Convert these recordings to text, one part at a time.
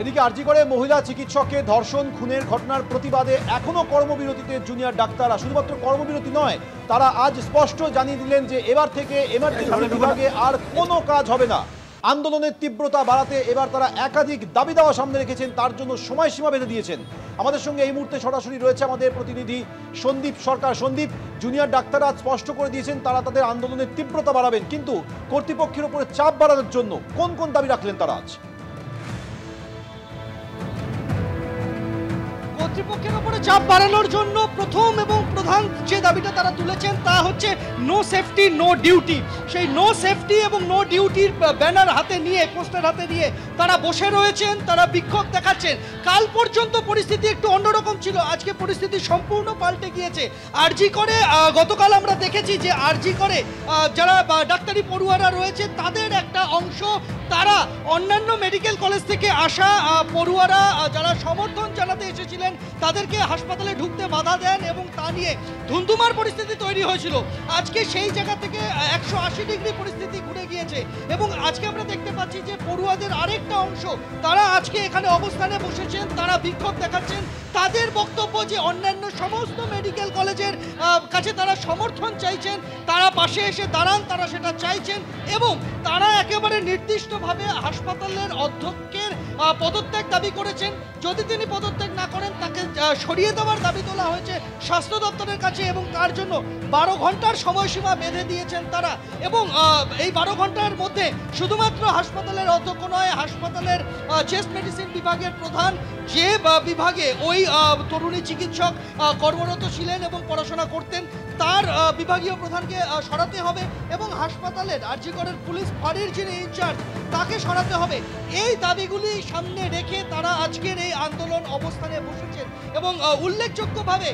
এদিকে আরজি করে মহিলা চিকিৎসককে ধর্ষণ খুনের ঘটনার প্রতিবাদে এখনও কর্মবিরতিতে জুনিয়র ডাক্তাররা শুধুমাত্র কর্মবিরতি নয় তারা আজ স্পষ্ট জানিয়ে দিলেন যে এবার থেকে এমার্জেন্সি বিভাগে আর কোনো কাজ হবে না। আন্দোলনের তীব্রতা বাড়াতে এবার তারা একাধিক দাবি দেওয়া সামনে রেখেছেন তার জন্য সময়সীমা বেঁধে দিয়েছেন। আমাদের সঙ্গে এই মুহূর্তে সরাসরি রয়েছে আমাদের প্রতিনিধি সন্দীপ সরকার সন্দীপ। জুনিয়র ডাক্তাররা আজ স্পষ্ট করে দিয়েছেন তারা তাদের আন্দোলনের তীব্রতা বাড়াবেন কিন্তু কর্তৃপক্ষের উপরে চাপ বাড়ানোর জন্য কোন কোন দাবি রাখলেন তারা আজ? কর্তৃপক্ষের উপরে চাপ বাড়ানোর জন্য প্রথম এবং প্রধান যে দাবিটা তারা তুলেছেন তা হচ্ছে নো সেফটি নো ডিউটি সেই নো সেফটি এবং নো ডিউটির ব্যানার হাতে নিয়ে পোস্টার হাতে নিয়ে তারা বসে রয়েছেন, তারা বিক্ষোভ দেখাচ্ছেন। কাল পর্যন্ত পরিস্থিতি একটু অন্যরকম ছিল। আজকে পরিস্থিতি সম্পূর্ণ পাল্টে গিয়েছে। আরজি করে গতকাল আমরা দেখেছি যে আরজি করে যারা ডাক্তারি পড়ুয়ারা রয়েছে, তাদের একটা অংশ তারা অন্যান্য মেডিকেল কলেজ থেকে আসা পড়ুয়ারা যারা সমর্থন জানাতে এসেছিলেন, তাদেরকে হাসপাতালে ঢুকতে বাধা দেন এবং তা নিয়ে ধুন্ধুমার পরিস্থিতি তৈরি হয়েছিল। আজকে সেই জায়গা থেকে একশো আশি ডিগ্রি পরিস্থিতি ঘুরে গিয়েছে এবং আজকে আমরা দেখতে পাচ্ছি যে পড়ুয়াদের আরেকটা অংশ, তারা আজকে এখানে অবস্থানে বসেছেন, তারা বিক্ষোভ দেখাচ্ছেন। তাদের বক্তব্য যে অন্যান্য সমস্ত মেডিকেল কলেজের কাছে তারা সমর্থন চাইছেন, তারা পাশে এসে দাঁড়ান, তারা সেটা চাইছেন এবং তারা একেবারে নির্দিষ্টভাবে হাসপাতালের অধ্যক্ষের পদত্যাগ দাবি করেছেন। যদি তিনি পদত্যাগ না করেন, তাকে সরিয়ে দেওয়ার দাবি তোলা হয়েছে স্বাস্থ্য দপ্তরের কাছে এবং তার জন্য বারো ঘণ্টার সময়সীমা বেঁধে দিয়েছেন তারা। এবং এই বারো ঘণ্টার মধ্যে শুধুমাত্র হাসপাতালের অধ্যক্ষ নয়, হাসপাতালের চেস্ট মেডিসিন বিভাগের প্রধান যে বিভাগে ওই তরুণী চিকিৎসক কর্মরত ছিলেন এবং পড়াশোনা করতেন, তার বিভাগীয় প্রধানকে সরাতে হবে এবং হাসপাতালের আরজিগড়ের পুলিশ ফাঁড়ির যিনি ইনচার্জ, তাকে সরাতে হবে। এই দাবিগুলি সামনে রেখে তারা আজকের এই আন্দোলন অবস্থানে বসেছেন। এবং উল্লেখযোগ্যভাবে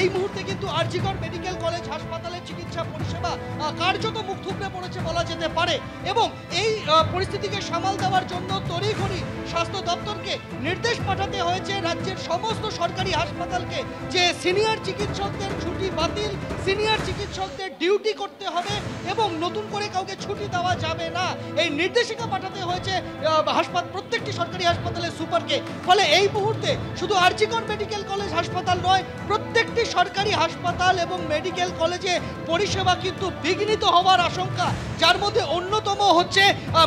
এই মুহূর্তে কিন্তু আরজিগড় মেডিকেল কলেজ হাসপাতালের চিকিৎসা পরিষেবা কার্যত মুখ থুবড়ে পড়েছে বলা যেতে পারে। এবং এই পরিস্থিতিকে সামাল দেওয়ার জন্য তড়িঘড়ি স্বাস্থ্য দপ্তরকে নির্দেশ পাঠাতে হয়েছে। রাজ্যের সমস্ত সরকারি হাসপাতালকে যে সিনিয়র চিকিৎসকদের ছুটি বাতিল, সিনিয়র চিকিৎসকদের ডিউটি করতে হবে এবং নতুন করে কাউকে ছুটি দেওয়া যাবে না, এই নির্দেশিকা পাঠাতে হয়েছে হাসপাতাল প্রত্যেকটি সরকারি হাসপাতালের সুপারকে। ফলে এই মুহূর্তে শুধু আরজিকর মেডিকেল কলেজ হাসপাতাল নয়, প্রত্যেকটি সরকারি হাসপাতাল এবং মেডিকেল কলেজে পরিষেবা কিন্তু বিঘ্নিত হওয়ার আশঙ্কা। যার মধ্যে অন্যতম হচ্ছে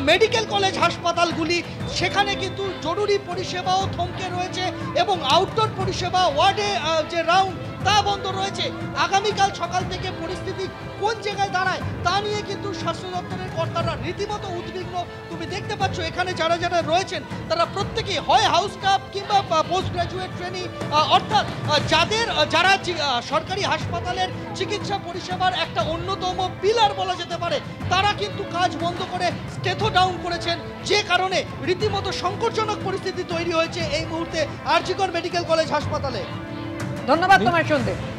মেডিকেল কলেজ হাসপাতালগুলি। সেখানে কিন্তু জরুরি পরিষেবাও থমকে রয়েছে। এবং আউটডোর পরিষেবা ওয়ার্ডে যে রাউন্ড তা বন্ধ রয়েছে। আগামীকাল সকাল থেকে পরিস্থিতি কোন জায়গায় দাঁড়ায় তা নিয়ে কিন্তু স্বাস্থ্য দপ্তরের কর্তারা রীতিমতো উদ্বিগ্ন। তুমি দেখতে পাচ্ছ, এখানে যারা যারা রয়েছেন, তারা প্রত্যেকেই হয় হাউস কাপ কিংবা পোস্ট গ্রাজুয়েট ট্রেনিং অর্থাৎ যাদের যারা সরকারি হাসপাতালের চিকিৎসা পরিষেবার একটা অন্যতম পিলার বলা যেতে পারে, তারা কিন্তু কাজ বন্ধ করে স্টেথো ডাউন করেছেন। যে কারণে রীতিমতো সংকটজনক পরিস্থিতি তৈরি হয়েছে এই মুহূর্তে আরজিকর মেডিকেল কলেজ হাসপাতালে। ধন্যবাদ তোমার সন্দীপ